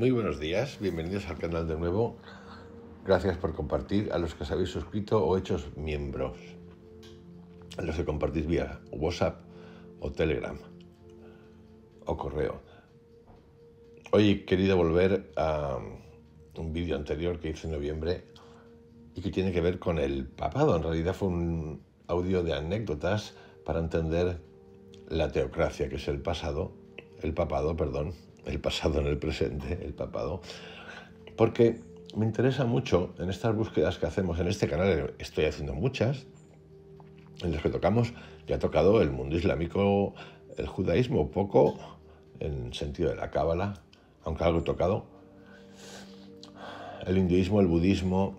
Muy buenos días, bienvenidos al canal de nuevo. Gracias por compartir a los que os habéis suscrito o hechos miembros. A los que compartís vía WhatsApp o Telegram o correo. Hoy he querido volver a un vídeo anterior que hice en noviembre y que tiene que ver con el papado. En realidad fue un audio de anécdotas para entender la teocracia, que es el pasado, el papado, perdón, el pasado en el presente, el papado, porque me interesa mucho en estas búsquedas que hacemos en este canal, estoy haciendo muchas, en las que tocamos, ya tocado el mundo islámico, el judaísmo, poco en sentido de la cábala, aunque algo he tocado, el hinduismo, el budismo,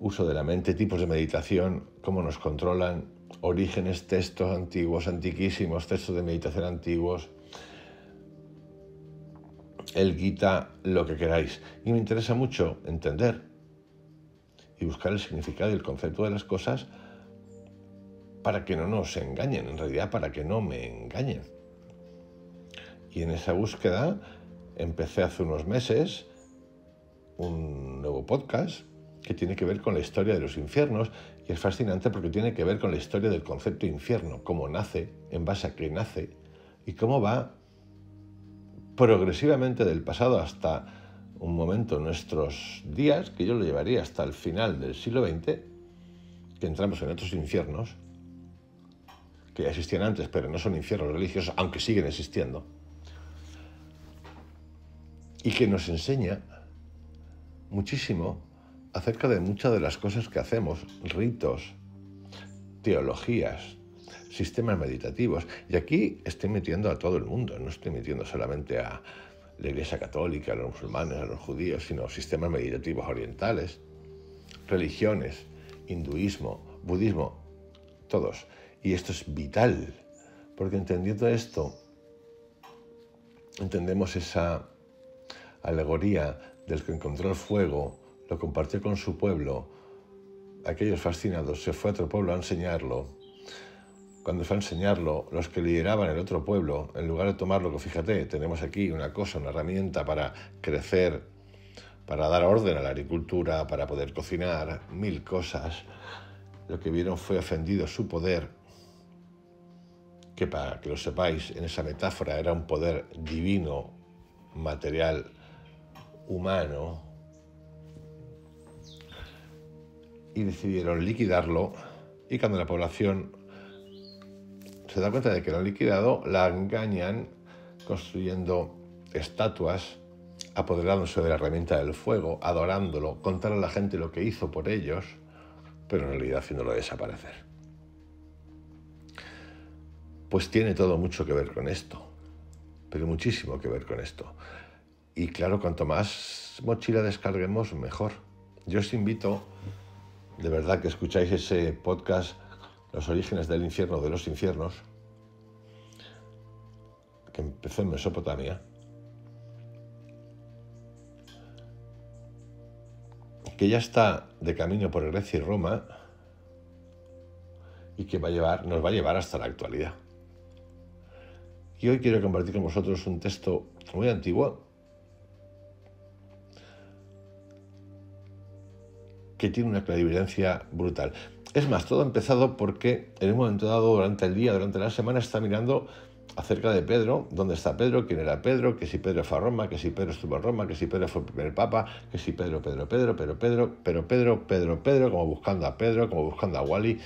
uso de la mente, tipos de meditación, cómo nos controlan, orígenes, textos antiguos, antiquísimos, textos de meditación antiguos, el Gita, lo que queráis. Y me interesa mucho entender y buscar el significado y el concepto de las cosas para que no nos engañen, en realidad para que no me engañen. Y en esa búsqueda empecé hace unos meses un nuevo podcast que tiene que ver con la historia de los infiernos y es fascinante porque tiene que ver con la historia del concepto infierno, cómo nace, en base a qué nace y cómo va progresivamente del pasado hasta un momento en nuestros días, que yo lo llevaría hasta el final del siglo XX, que entramos en otros infiernos, que ya existían antes, pero no son infiernos religiosos, aunque siguen existiendo, y que nos enseña muchísimo acerca de muchas de las cosas que hacemos, ritos, teologías, sistemas meditativos. Y aquí estoy metiendo a todo el mundo, no estoy metiendo solamente a la Iglesia Católica, a los musulmanes, a los judíos, sino sistemas meditativos orientales, religiones, hinduismo, budismo, todos. Y esto es vital, porque entendiendo esto, entendemos esa alegoría del que encontró el fuego, lo compartió con su pueblo, aquellos fascinados, se fue a otro pueblo a enseñarlo. Cuando fue a enseñarlo, los que lideraban el otro pueblo, en lugar de tomarlo, que fíjate, tenemos aquí una cosa, una herramienta para crecer, para dar orden a la agricultura, para poder cocinar, mil cosas, lo que vieron fue ofendido su poder, que para que lo sepáis, en esa metáfora era un poder divino, material, humano, y decidieron liquidarlo y cuando la población se da cuenta de que lo han liquidado, la engañan construyendo estatuas, apoderándose de la herramienta del fuego, adorándolo, contar a la gente lo que hizo por ellos, pero en realidad haciéndolo desaparecer. Pues tiene todo mucho que ver con esto, pero muchísimo que ver con esto. Y claro, cuanto más mochila descarguemos, mejor. Yo os invito de verdad que escucháis ese podcast, Los orígenes del infierno de los infiernos, que empezó en Mesopotamia, que ya está de camino por Grecia y Roma y que va a llevar, nos va a llevar hasta la actualidad. Y hoy quiero compartir con vosotros un texto muy antiguo que tiene una clarividencia brutal. Es más, todo ha empezado porque en un momento dado, durante el día, durante la semana, está mirando acerca de Pedro, dónde está Pedro, quién era Pedro, que si Pedro fue a Roma, que si Pedro estuvo en Roma, que si Pedro fue el primer papa, que si Pedro, Pedro, Pedro, pero Pedro, pero Pedro, Pedro, Pedro, como buscando a Pedro, como buscando a Wally.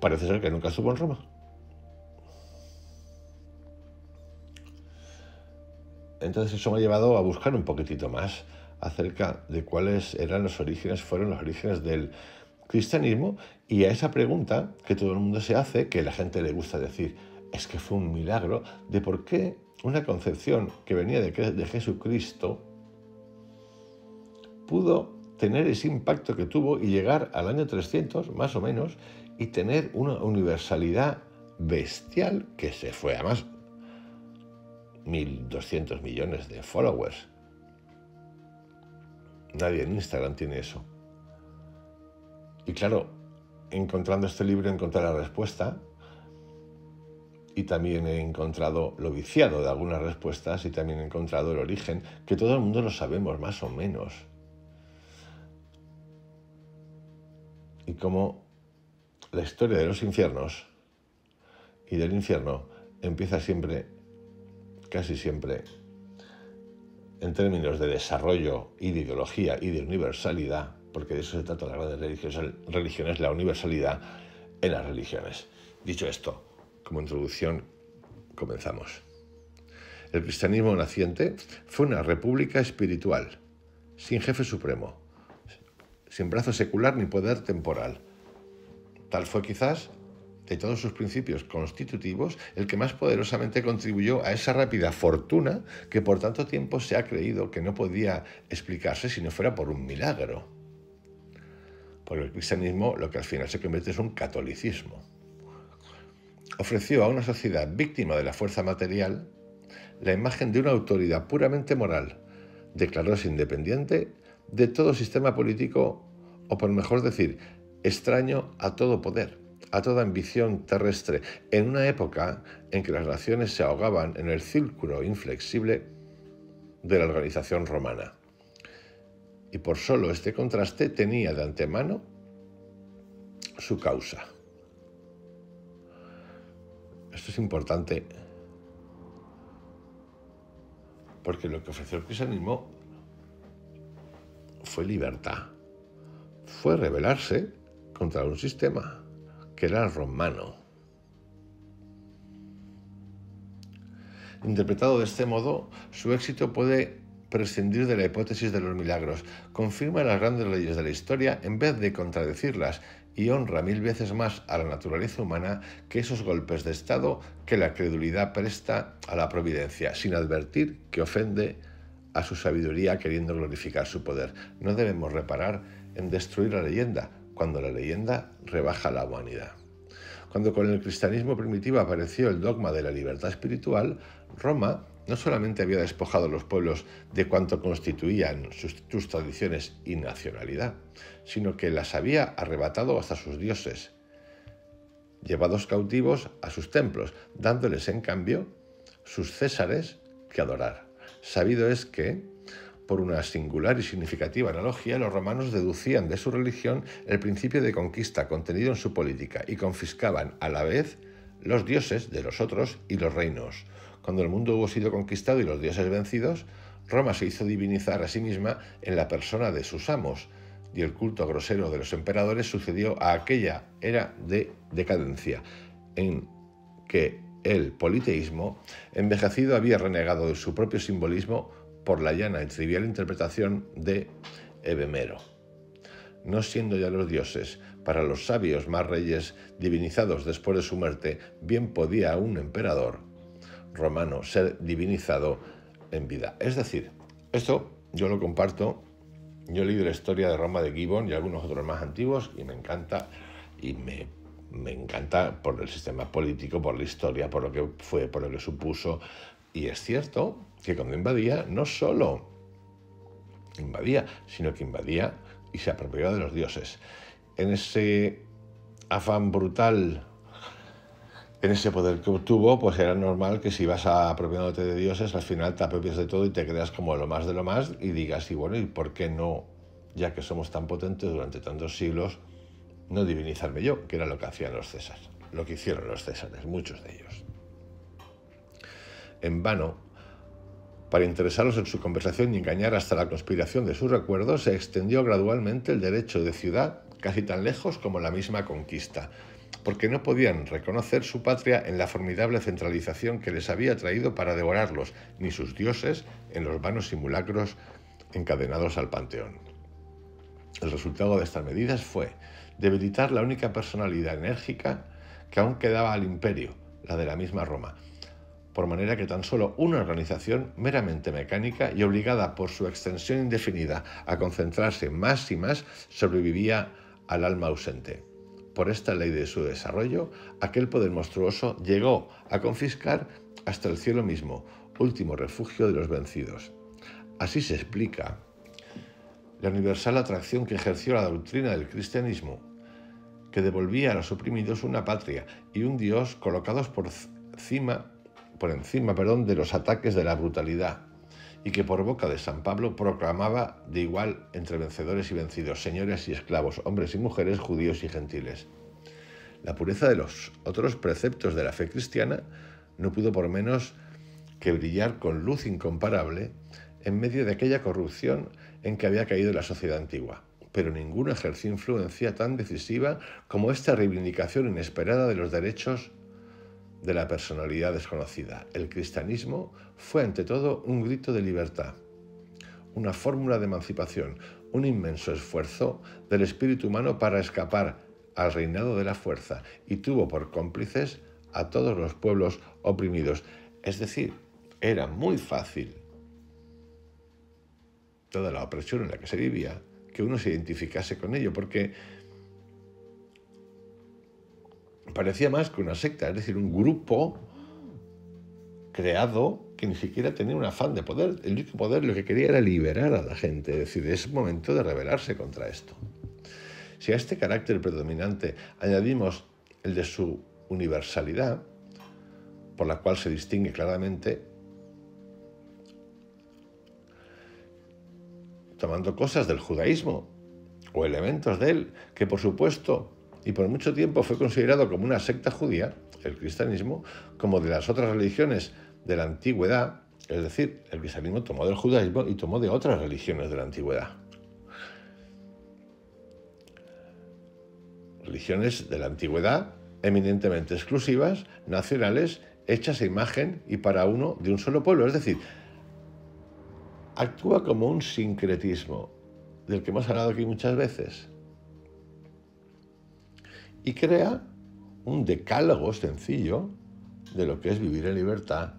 Parece ser que nunca estuvo en Roma. Entonces eso me ha llevado a buscar un poquitito más acerca de cuáles eran los orígenes, fueron los orígenes del cristianismo y a esa pregunta que todo el mundo se hace, que la gente le gusta decir, es que fue un milagro de por qué una concepción que venía de, Jesucristo pudo tener ese impacto que tuvo y llegar al año 300 más o menos y tener una universalidad bestial que se fue a más 1.200 millones de followers Nadie en Instagram tiene eso. Y claro, encontrando este libro encontré la respuesta y también he encontrado lo viciado de algunas respuestas y también he encontrado el origen, que todo el mundo lo sabemos más o menos. Y como la historia de los infiernos y del infierno empieza siempre, casi siempre, en términos de desarrollo y de ideología y de universalidad, porque de eso se trata la gran religiones, la universalidad en las religiones. Dicho esto, como introducción, comenzamos. El cristianismo naciente fue una república espiritual, sin jefe supremo, sin brazo secular ni poder temporal. Tal fue quizás, de todos sus principios constitutivos, el que más poderosamente contribuyó a esa rápida fortuna que por tanto tiempo se ha creído que no podía explicarse si no fuera por un milagro. Por el cristianismo lo que al final se convierte es un catolicismo ofreció a una sociedad víctima de la fuerza material la imagen de una autoridad puramente moral, declaróse independiente de todo sistema político o, por mejor decir, extraño a todo poder, a toda ambición terrestre, en una época en que las naciones se ahogaban en el círculo inflexible de la organización romana. Y por solo este contraste tenía de antemano su causa. Esto es importante porque lo que ofreció el cristianismo fue libertad, fue rebelarse contra un sistema que era romano. Interpretado de este modo, su éxito puede prescindir de la hipótesis de los milagros, confirma las grandes leyes de la historia en vez de contradecirlas y honra mil veces más a la naturaleza humana que esos golpes de Estado que la credulidad presta a la providencia, sin advertir que ofende a su sabiduría queriendo glorificar su poder. No debemos reparar en destruir la leyenda, cuando la leyenda rebaja la humanidad. Cuando con el cristianismo primitivo apareció el dogma de la libertad espiritual, Roma no solamente había despojado a los pueblos de cuanto constituían sus, sus, tradiciones y nacionalidad, sino que las había arrebatado hasta sus dioses, llevados cautivos a sus templos, dándoles en cambio sus césares que adorar. Sabido es que, por una singular y significativa analogía, los romanos deducían de su religión el principio de conquista contenido en su política y confiscaban a la vez los dioses de los otros y los reinos. Cuando el mundo hubo sido conquistado y los dioses vencidos, Roma se hizo divinizar a sí misma en la persona de sus amos, y el culto grosero de los emperadores sucedió a aquella era de decadencia, en que el politeísmo envejecido había renegado de su propio simbolismo por la llana y trivial interpretación de Ebemero. No siendo ya los dioses, para los sabios más reyes divinizados después de su muerte, bien podía un emperador romano ser divinizado en vida. Es decir, esto yo lo comparto, yo he leído la historia de Roma de Gibbon y algunos otros más antiguos y me encanta y me, me encanta por el sistema político, por la historia, por lo que fue, por lo que supuso. Y es cierto que cuando invadía, no solo invadía, sino que invadía y se apropiaba de los dioses. En ese afán brutal en ese poder que obtuvo, pues era normal que si vas apropiándote de dioses, al final te apropias de todo y te creas como lo más de lo más y digas, y bueno, ¿y por qué no, ya que somos tan potentes durante tantos siglos, no divinizarme yo, que era lo que hacían los Césares, lo que hicieron los Césares, muchos de ellos. En vano, para interesarlos en su conversación y engañar hasta la conspiración de sus recuerdos, se extendió gradualmente el derecho de ciudad casi tan lejos como la misma conquista porque no podían reconocer su patria en la formidable centralización que les había traído para devorarlos, ni sus dioses en los vanos simulacros encadenados al panteón. El resultado de estas medidas fue debilitar la única personalidad enérgica que aún quedaba al imperio, la de la misma Roma, por manera que tan solo una organización meramente mecánica y obligada por su extensión indefinida a concentrarse más y más sobrevivía al alma ausente por esta ley de su desarrollo, aquel poder monstruoso llegó a confiscar hasta el cielo mismo, último refugio de los vencidos. Así se explica la universal atracción que ejerció la doctrina del cristianismo, que devolvía a los oprimidos una patria y un Dios colocados por encima, perdón, de los ataques de la brutalidad y que por boca de San Pablo proclamaba de igual entre vencedores y vencidos, señores y esclavos, hombres y mujeres, judíos y gentiles. La pureza de los otros preceptos de la fe cristiana no pudo por menos que brillar con luz incomparable en medio de aquella corrupción en que había caído la sociedad antigua. Pero ninguno ejerció influencia tan decisiva como esta reivindicación inesperada de los derechos de la personalidad desconocida. El cristianismo fue ante todo un grito de libertad, una fórmula de emancipación, un inmenso esfuerzo del espíritu humano para escapar al reinado de la fuerza y tuvo por cómplices a todos los pueblos oprimidos. Es decir, era muy fácil toda la opresión en la que se vivía, que uno se identificase con ello, porque parecía más que una secta, es decir, un grupo creado que ni siquiera tenía un afán de poder. El único poder lo que quería era liberar a la gente, es decir, es momento de rebelarse contra esto. Si a este carácter predominante añadimos el de su universalidad, por la cual se distingue claramente, tomando cosas del judaísmo o elementos de él, que por supuesto y por mucho tiempo fue considerado como una secta judía, el cristianismo, como de las otras religiones de la antigüedad, es decir, el cristianismo tomó del judaísmo y tomó de otras religiones de la antigüedad. Religiones de la antigüedad eminentemente exclusivas, nacionales, hechas a imagen y para uno de un solo pueblo, es decir, actúa como un sincretismo, del que hemos hablado aquí muchas veces y crea un decálogo sencillo de lo que es vivir en libertad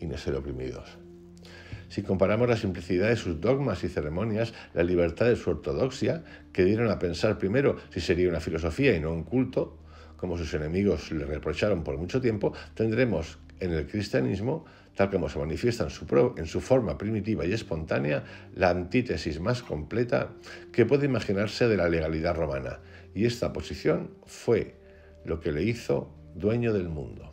y no ser oprimidos. Si comparamos la simplicidad de sus dogmas y ceremonias, la libertad de su ortodoxia, que dieron a pensar primero si sería una filosofía y no un culto, como sus enemigos le reprocharon por mucho tiempo, tendremos en el cristianismo, tal como se manifiesta en su, forma primitiva y espontánea, la antítesis más completa que puede imaginarse de la legalidad romana, y esta posición fue lo que le hizo dueño del mundo.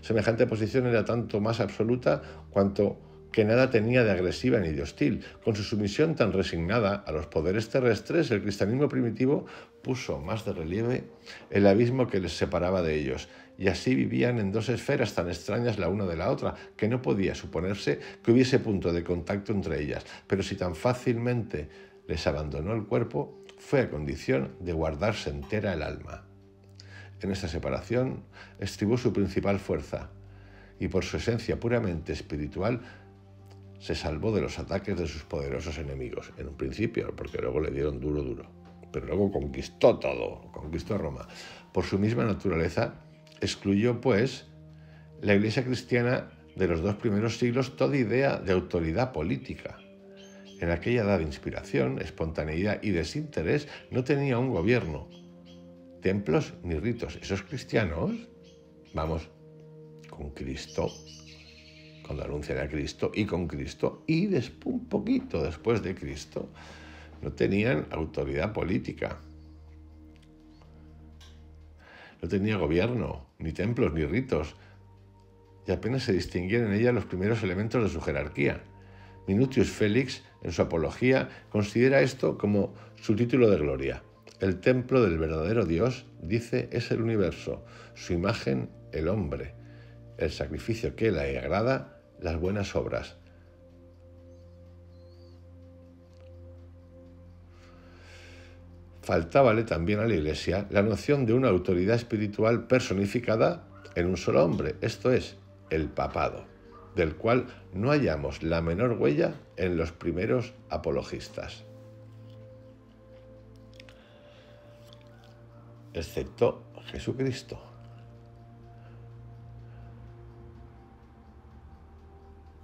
Semejante posición era tanto más absoluta cuanto que nada tenía de agresiva ni de hostil. Con su sumisión tan resignada a los poderes terrestres, el cristianismo primitivo puso más de relieve el abismo que les separaba de ellos, y así vivían en dos esferas tan extrañas la una de la otra, que no podía suponerse que hubiese punto de contacto entre ellas. Pero si tan fácilmente les abandonó el cuerpo, fue a condición de guardarse entera el alma. En esta separación estribó su principal fuerza y por su esencia puramente espiritual se salvó de los ataques de sus poderosos enemigos, en un principio, porque luego le dieron duro, duro, pero luego conquistó todo, conquistó Roma. Por su misma naturaleza, excluyó, pues, la Iglesia cristiana de los dos primeros siglos toda idea de autoridad política en aquella edad de inspiración, espontaneidad y desinterés, no tenía un gobierno, templos ni ritos. Esos cristianos, vamos, con Cristo, cuando anuncian a Cristo y con Cristo, y después, un poquito después de Cristo, no tenían autoridad política. No tenía gobierno, ni templos, ni ritos, y apenas se distinguían en ella los primeros elementos de su jerarquía. Minutius Félix, en su apología, considera esto como su título de gloria. El templo del verdadero Dios, dice, es el universo, su imagen el hombre, el sacrificio que le agrada, las buenas obras. Faltábale también a la Iglesia la noción de una autoridad espiritual personificada en un solo hombre, esto es, el papado del cual no hallamos la menor huella en los primeros apologistas, excepto Jesucristo.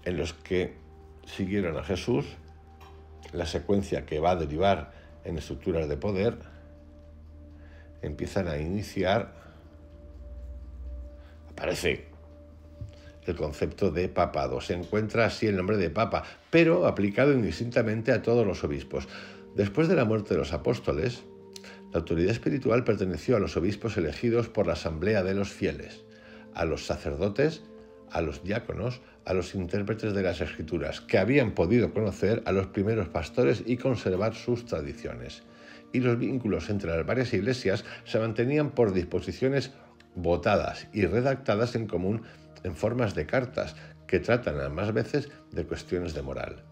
En los que siguieron a Jesús, la secuencia que va a derivar en estructuras de poder, empiezan a iniciar, aparece el concepto de papado. Se encuentra así el nombre de papa, pero aplicado indistintamente a todos los obispos. Después de la muerte de los apóstoles, la autoridad espiritual perteneció a los obispos elegidos por la Asamblea de los Fieles. a los sacerdotes, a los diáconos, a los intérpretes de las escrituras, que habían podido conocer a los primeros pastores y conservar sus tradiciones. Y los vínculos entre las varias iglesias se mantenían por disposiciones votadas y redactadas en común en formas de cartas que tratan más veces de cuestiones de moral.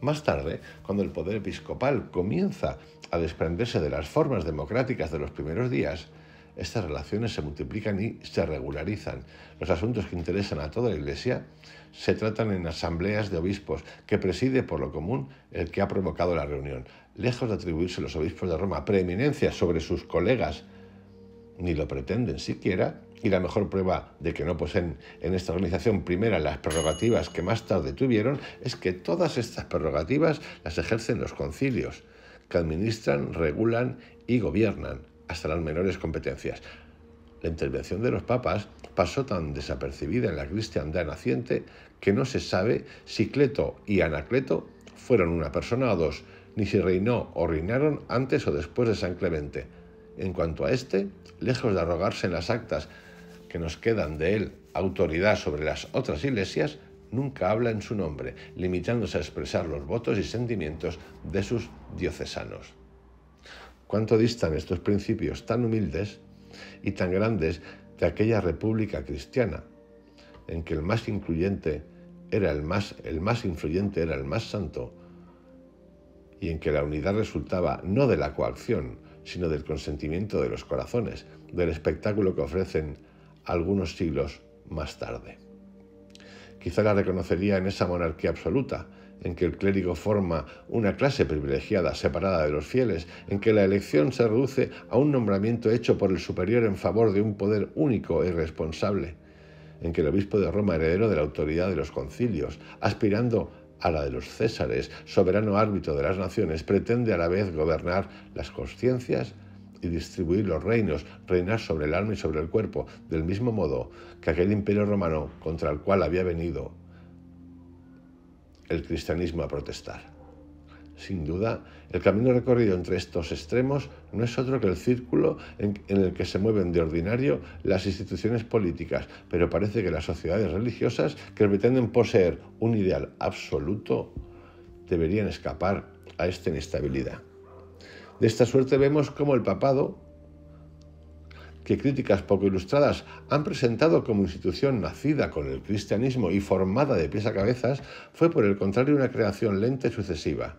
Más tarde, cuando el poder episcopal comienza a desprenderse de las formas democráticas de los primeros días, estas relaciones se multiplican y se regularizan. Los asuntos que interesan a toda la Iglesia se tratan en asambleas de obispos, que preside por lo común el que ha provocado la reunión. Lejos de atribuirse los obispos de Roma preeminencia sobre sus colegas, ni lo pretenden siquiera, y la mejor prueba de que no poseen en esta organización primera las prerrogativas que más tarde tuvieron es que todas estas prerrogativas las ejercen los concilios, que administran, regulan y gobiernan hasta las menores competencias. La intervención de los papas pasó tan desapercibida en la cristiandad naciente que no se sabe si Cleto y Anacleto fueron una persona o dos, ni si reinó o reinaron antes o después de San Clemente. En cuanto a este, lejos de arrogarse en las actas que nos quedan de él autoridad sobre las otras iglesias, nunca habla en su nombre, limitándose a expresar los votos y sentimientos de sus diocesanos. ¿Cuánto distan estos principios tan humildes y tan grandes de aquella república cristiana, en que el más incluyente era el más, el más influyente era el más santo, y en que la unidad resultaba no de la coacción, sino del consentimiento de los corazones, del espectáculo que ofrecen algunos siglos más tarde. Quizá la reconocería en esa monarquía absoluta, en que el clérigo forma una clase privilegiada separada de los fieles, en que la elección se reduce a un nombramiento hecho por el superior en favor de un poder único e irresponsable, en que el obispo de Roma, heredero de la autoridad de los concilios, aspirando a la de los césares, soberano árbitro de las naciones, pretende a la vez gobernar las conciencias y distribuir los reinos, reinar sobre el alma y sobre el cuerpo, del mismo modo que aquel imperio romano contra el cual había venido el cristianismo a protestar. Sin duda, el camino recorrido entre estos extremos no es otro que el círculo en, el que se mueven de ordinario las instituciones políticas, pero parece que las sociedades religiosas que pretenden poseer un ideal absoluto deberían escapar a esta inestabilidad. De esta suerte vemos cómo el papado que críticas poco ilustradas han presentado como institución nacida con el cristianismo y formada de pies a cabezas, fue por el contrario una creación lenta y sucesiva.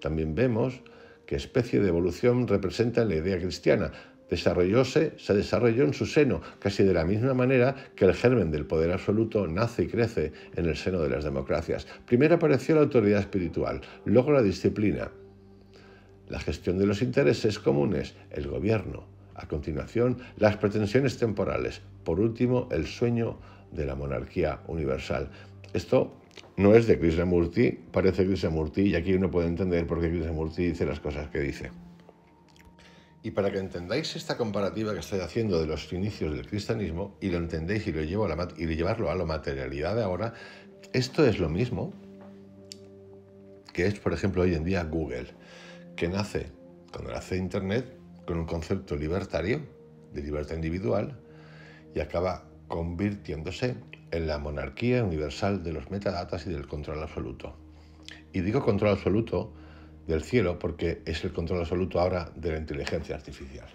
También vemos qué especie de evolución representa la idea cristiana. Desarrollóse, se desarrolló en su seno, casi de la misma manera que el germen del poder absoluto nace y crece en el seno de las democracias. Primero apareció la autoridad espiritual, luego la disciplina, la gestión de los intereses comunes, el gobierno, a continuación, las pretensiones temporales. Por último, el sueño de la monarquía universal. Esto no es de Krishnamurti, parece Krishnamurti, y aquí uno puede entender por qué Krishnamurti dice las cosas que dice. Y para que entendáis esta comparativa que estoy haciendo de los inicios del cristianismo, y lo entendéis y lo, llevo a la, y llevarlo a la materialidad de ahora, esto es lo mismo que es, por ejemplo, hoy en día Google, que nace, cuando nace Internet, con un concepto libertario, de libertad individual, y acaba convirtiéndose en la monarquía universal de los metadatas y del control absoluto. Y digo control absoluto del cielo porque es el control absoluto ahora de la inteligencia artificial.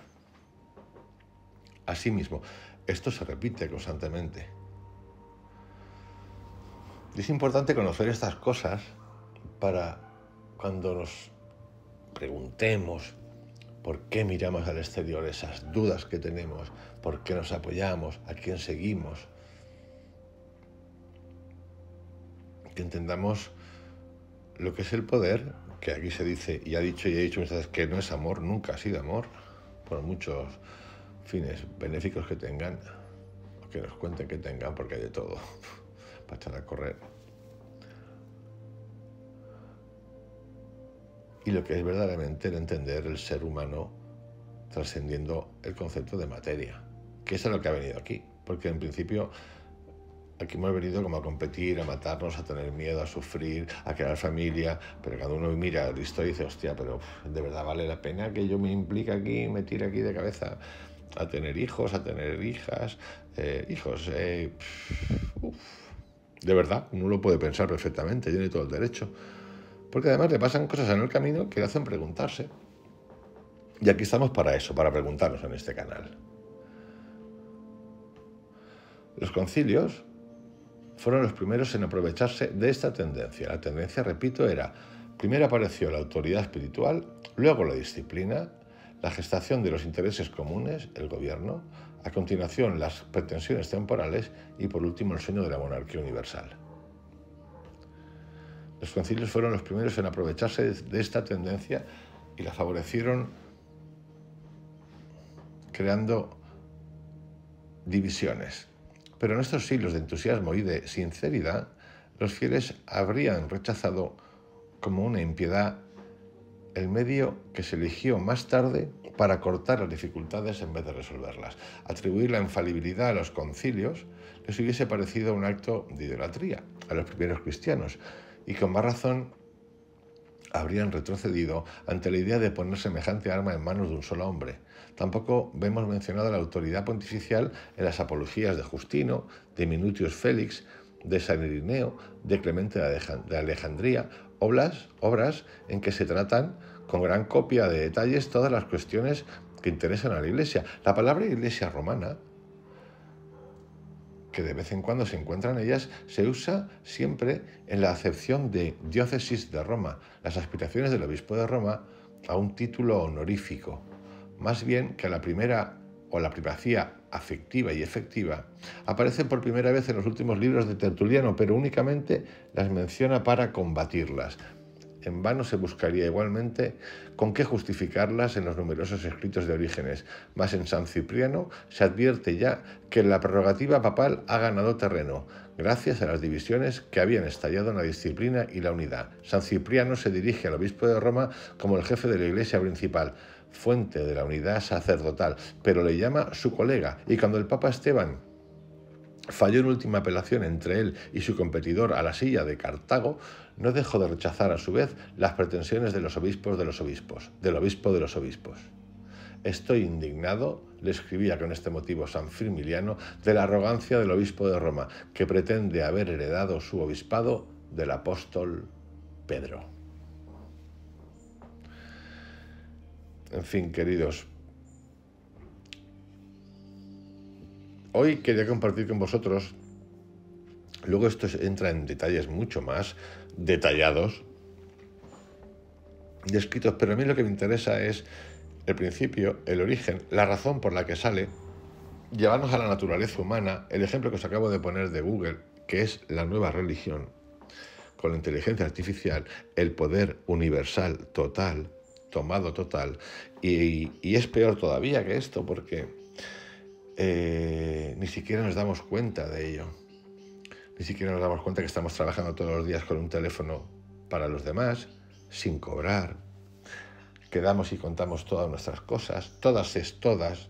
Asimismo, esto se repite constantemente. Es importante conocer estas cosas para cuando nos preguntemos ¿Por qué miramos al exterior? Esas dudas que tenemos. ¿Por qué nos apoyamos? ¿A quién seguimos? Que entendamos lo que es el poder, que aquí se dice, y ha dicho y ha dicho muchas veces que no es amor, nunca ha sido amor, por muchos fines benéficos que tengan, o que nos cuenten que tengan, porque hay de todo, para echar a correr. Y lo que es verdaderamente el entender el ser humano trascendiendo el concepto de materia, que es a lo que ha venido aquí, porque en principio aquí hemos venido como a competir, a matarnos, a tener miedo, a sufrir, a crear familia, pero cada uno mira listo y dice, hostia, pero de verdad vale la pena que yo me implique aquí, me tire aquí de cabeza. a tener hijos, a tener hijas, eh, hijos. Eh, de verdad, uno lo puede pensar perfectamente, tiene todo el derecho. Porque además le pasan cosas en el camino que le hacen preguntarse. Y aquí estamos para eso, para preguntarnos en este canal. Los concilios fueron los primeros en aprovecharse de esta tendencia. La tendencia, repito, era, primero apareció la autoridad espiritual, luego la disciplina, la gestación de los intereses comunes, el gobierno, a continuación las pretensiones temporales y por último el sueño de la monarquía universal. Los concilios fueron los primeros en aprovecharse de esta tendencia y la favorecieron creando divisiones. Pero en estos siglos de entusiasmo y de sinceridad, los fieles habrían rechazado como una impiedad el medio que se eligió más tarde para cortar las dificultades en vez de resolverlas. Atribuir la infalibilidad a los concilios les hubiese parecido un acto de idolatría a los primeros cristianos y con más razón habrían retrocedido ante la idea de poner semejante arma en manos de un solo hombre. Tampoco vemos mencionada la autoridad pontificial en las apologías de Justino, de Minutius Félix, de San Irineo, de Clemente de Alejandría, obras, obras en que se tratan con gran copia de detalles todas las cuestiones que interesan a la Iglesia. La palabra Iglesia romana, que de vez en cuando se encuentra en ellas, se usa siempre en la acepción de diócesis de Roma, las aspiraciones del obispo de Roma a un título honorífico, más bien que a la primera o la primacía afectiva y efectiva, aparecen por primera vez en los últimos libros de Tertuliano, pero únicamente las menciona para combatirlas, en vano se buscaría igualmente con qué justificarlas en los numerosos escritos de Orígenes, mas en San Cipriano se advierte ya que la prerrogativa papal ha ganado terreno, gracias a las divisiones que habían estallado en la disciplina y la unidad. San Cipriano se dirige al obispo de Roma como el jefe de la iglesia principal, fuente de la unidad sacerdotal, pero le llama su colega, y cuando el Papa Esteban falló en última apelación entre él y su competidor a la silla de Cartago, no dejó de rechazar a su vez las pretensiones de los obispos de los obispos, del obispo de los obispos. Estoy indignado, le escribía con este motivo San Firmiliano, de la arrogancia del obispo de Roma, que pretende haber heredado su obispado del apóstol Pedro. En fin, queridos, hoy quería compartir con vosotros, luego esto entra en detalles mucho más detallados, descritos, pero a mí lo que me interesa es el principio, el origen, la razón por la que sale, llevarnos a la naturaleza humana, el ejemplo que os acabo de poner de Google, que es la nueva religión, con la inteligencia artificial, el poder universal total, tomado total, y, y es peor todavía que esto, porque eh, ni siquiera nos damos cuenta de ello. Ni siquiera nos damos cuenta que estamos trabajando todos los días con un teléfono para los demás, sin cobrar. Quedamos y contamos todas nuestras cosas, todas es todas.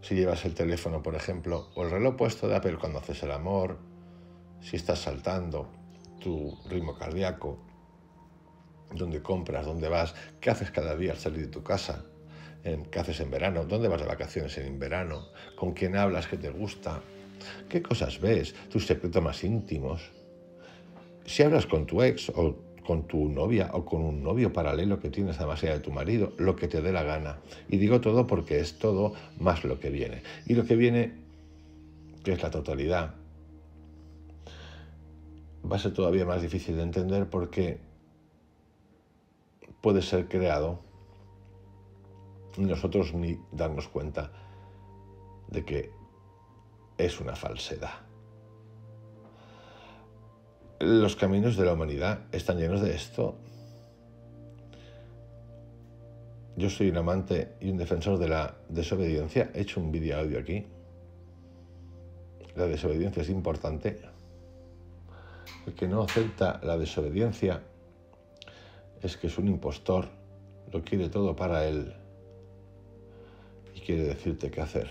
Si llevas el teléfono, por ejemplo, o el reloj puesto de Apple cuando haces el amor, si estás saltando, tu ritmo cardíaco, dónde compras, dónde vas, qué haces cada día al salir de tu casa, qué haces en verano, dónde vas de vacaciones en verano, con quién hablas, qué te gusta, qué cosas ves, tus secretos más íntimos. Si hablas con tu ex o con tu novia o con un novio paralelo que tienes además de tu marido, lo que te dé la gana. Y digo todo porque es todo más lo que viene. Y lo que viene, que es la totalidad, va a ser todavía más difícil de entender porque puede ser creado nosotros ni darnos cuenta de que es una falsedad. Los caminos de la humanidad están llenos de esto. Yo soy un amante y un defensor de la desobediencia. He hecho un vídeo audio aquí. La desobediencia es importante. El que no acepta la desobediencia es que es un impostor, lo quiere todo para él y quiere decirte qué hacer.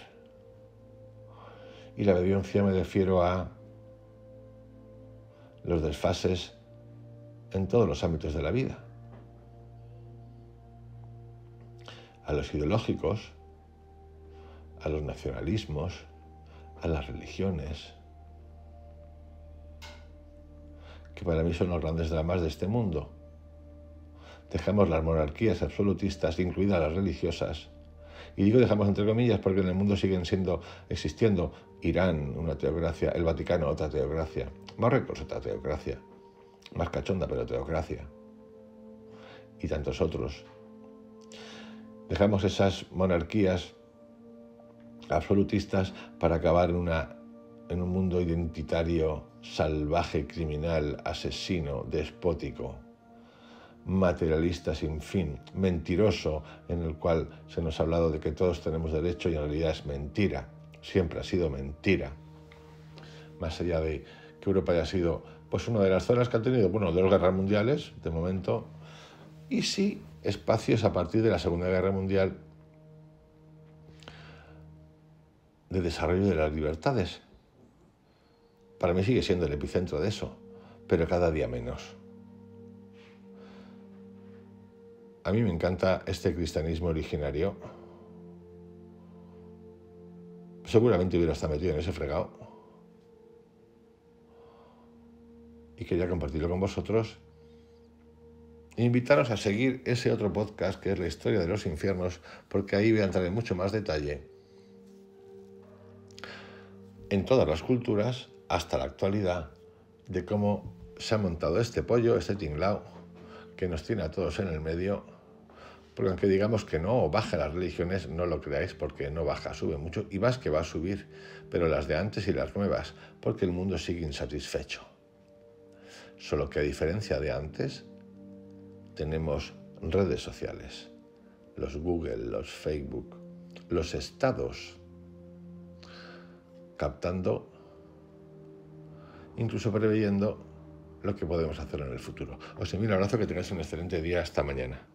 Y la obediencia me refiero a los desfases en todos los ámbitos de la vida. A los ideológicos, a los nacionalismos, a las religiones, que para mí son los grandes dramas de este mundo. Dejamos las monarquías absolutistas, incluidas las religiosas, y digo dejamos entre comillas porque en el mundo siguen siendo, existiendo Irán, una teocracia, el Vaticano, otra teocracia, Marruecos, otra teocracia, más cachonda, pero teocracia, y tantos otros. Dejamos esas monarquías absolutistas para acabar en, una, en un mundo identitario, salvaje, criminal, asesino, despótico, materialista sin fin, mentiroso, en el cual se nos ha hablado de que todos tenemos derecho y en realidad es mentira, siempre ha sido mentira. Más allá de que Europa haya sido pues una de las zonas que han tenido, bueno, dos guerras mundiales, de momento, y sí espacios a partir de la Segunda Guerra Mundial de desarrollo de las libertades. Para mí sigue siendo el epicentro de eso, pero cada día menos. A mí me encanta este cristianismo originario. Seguramente hubiera estado metido en ese fregado. Y quería compartirlo con vosotros. Invitaros a seguir ese otro podcast que es la historia de los infiernos, porque ahí voy a entrar en mucho más detalle en todas las culturas hasta la actualidad de cómo se ha montado este pollo, este tinglao, que nos tiene a todos en el medio porque aunque digamos que no baja las religiones, no lo creáis porque no baja, sube mucho y más que va a subir, pero las de antes y las nuevas, porque el mundo sigue insatisfecho. Solo que a diferencia de antes, tenemos redes sociales, los Google, los Facebook, los estados, captando, incluso preveyendo lo que podemos hacer en el futuro. Os envío un abrazo, que tengáis un excelente día. Hasta mañana.